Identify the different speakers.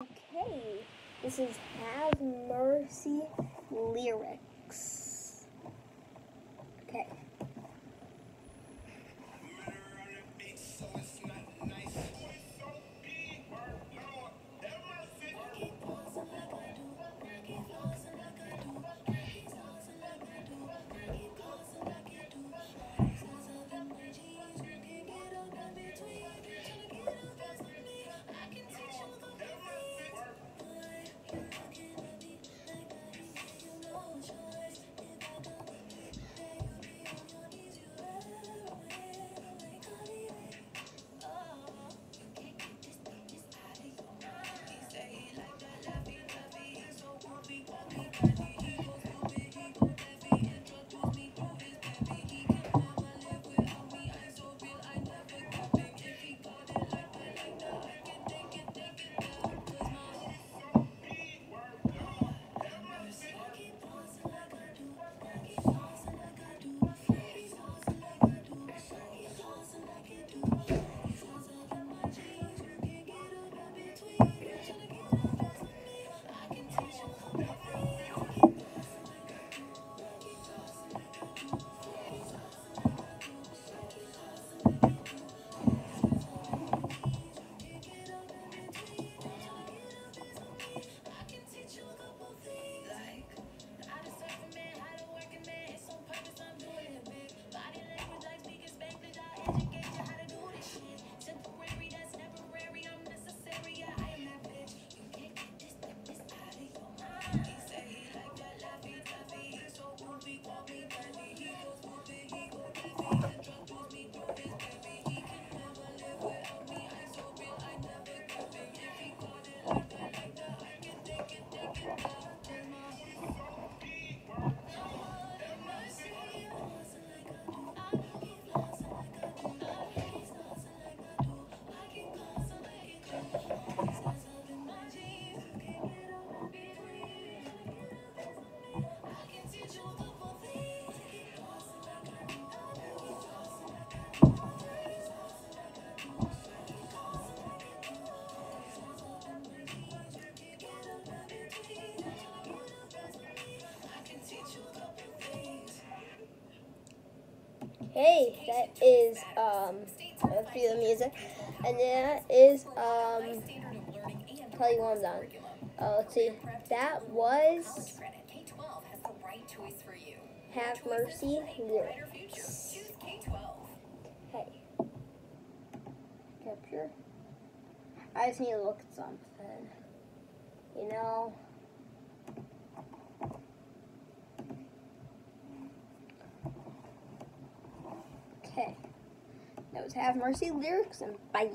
Speaker 1: Okay, this is Have Mercy lyrics. Thank. Hey, that is um a few of the music, and that is um one done. Uh, let's see, that was Have Mercy lyrics. Hey, capture. I just need to look at something. You know. Have Mercy lyrics and bye.